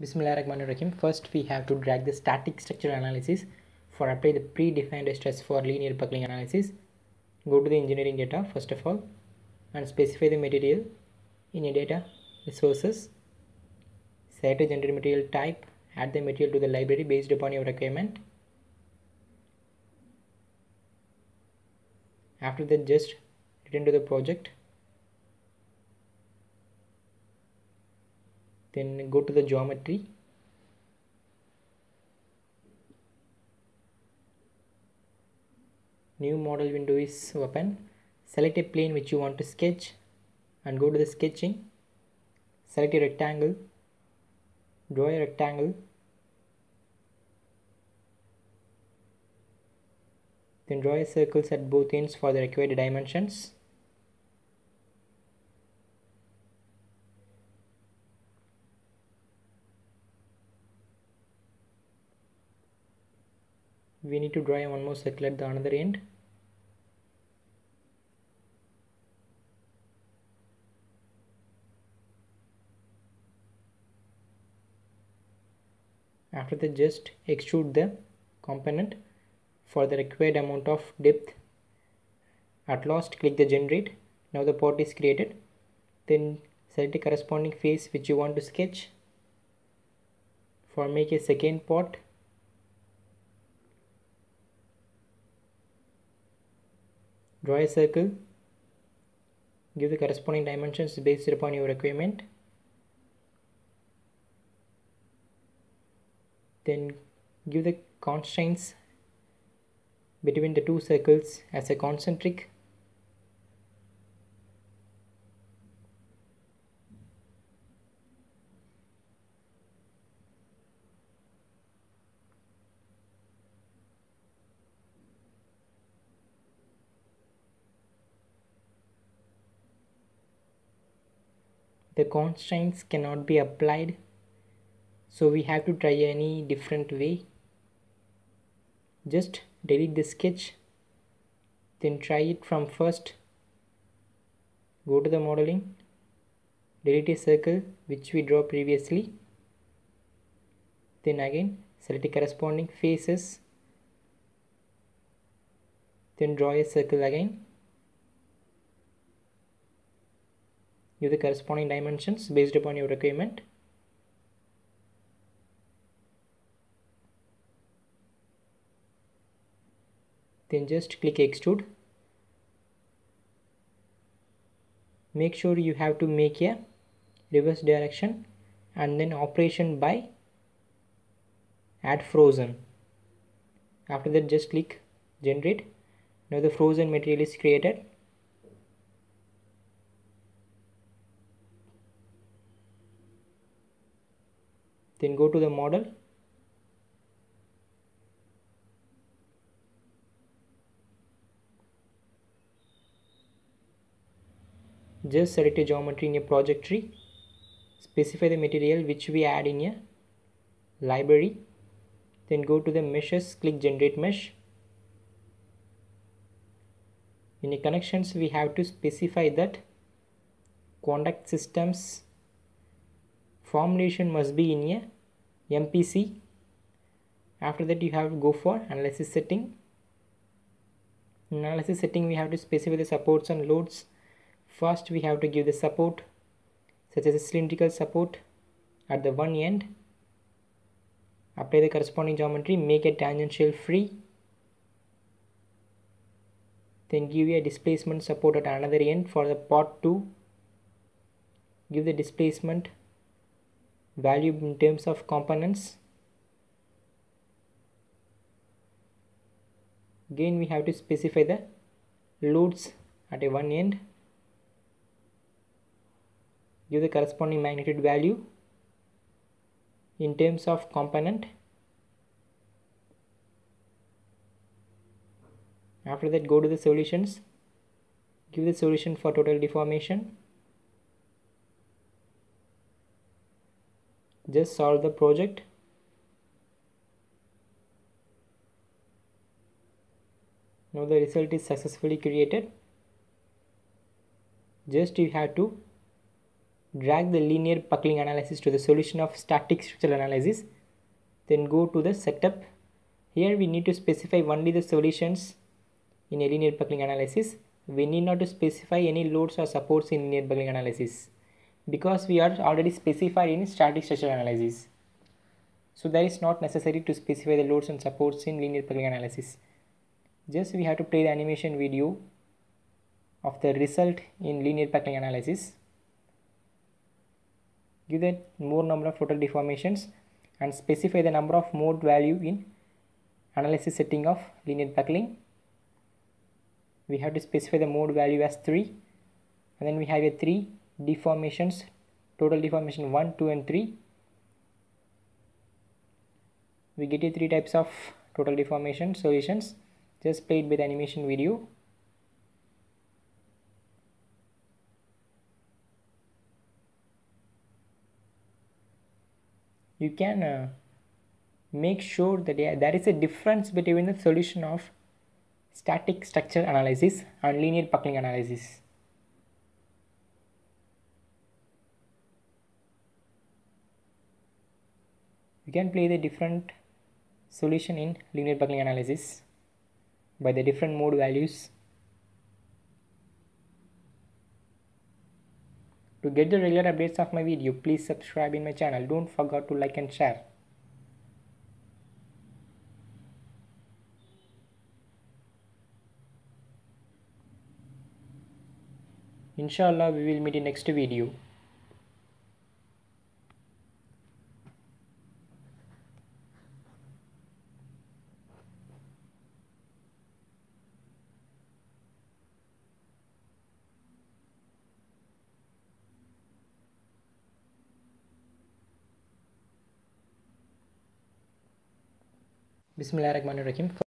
Bismillahirrahmanirrahim. First, we have to drag the static structure analysis for apply the predefined stress for linear buckling analysis. Go to the engineering data first of all and specify the material in your data resources. Set a generated material type, add the material to the library based upon your requirement. After that, just return to the project. Then go to the geometry. New model window is open. Select a plane which you want to sketch and go to the sketching. Select a rectangle. Draw a rectangle. Then draw a circles at both ends for the required dimensions. We need to draw one more circle at the another end. After that just extrude the component for the required amount of depth. At last click the generate. Now the part is created. Then select the corresponding face which you want to sketch. For make a second part. Draw a circle. Give the corresponding dimensions based upon your requirement. Then give the constraints between the two circles as a concentric the constraints cannot be applied so we have to try any different way. Just delete the sketch then try it from first. Go to the modeling delete a circle which we draw previously. Then again select the corresponding faces. Then draw a circle again give the corresponding dimensions based upon your requirement. Then just click extrude. Make sure you have to make a reverse direction and then operation by add frozen. After that just click generate. Now the frozen material is created then go to the model. Just select a geometry in a project tree. Specify the material which we add in a library. Then go to the meshes click generate mesh. In the connections we have to specify that contact systems formulation must be in a MPC after that you have to go for analysis setting. In analysis setting we have to specify the supports and loads. First we have to give the support such as a cylindrical support at the one end. Apply the corresponding geometry make it tangential free. Then give a displacement support at another end for the part 2 give the displacement value in terms of components. Again we have to specify the loads at a one end. Give the corresponding magnitude value in terms of component. After that go to the solutions. Give the solution for total deformation just solve the project? Now the result is successfully created. Just you have to drag the linear buckling analysis to the solution of static structural analysis then go to the setup. Here we need to specify only the solutions in a linear buckling analysis. We need not to specify any loads or supports in linear buckling analysis because we are already specified in static structural analysis. So that is not necessary to specify the loads and supports in linear buckling analysis. Just we have to play the animation video of the result in linear buckling analysis. Give the more number of total deformations and specify the number of mode value in analysis setting of linear buckling we have to specify the mode value as 3 and then we have a 3 deformations total deformation 1 2 and 3 we get a three types of total deformation solutions. Just played with animation video. You can uh, make sure that there is a difference between the solution of static structure analysis and linear buckling analysis you can play the different solution in linear buckling analysis by the different mode values. To get the regular updates of my video please subscribe in my channel. Don't forget to like and share. Inshallah we will meet in next video Bismillahirrahmanirrahim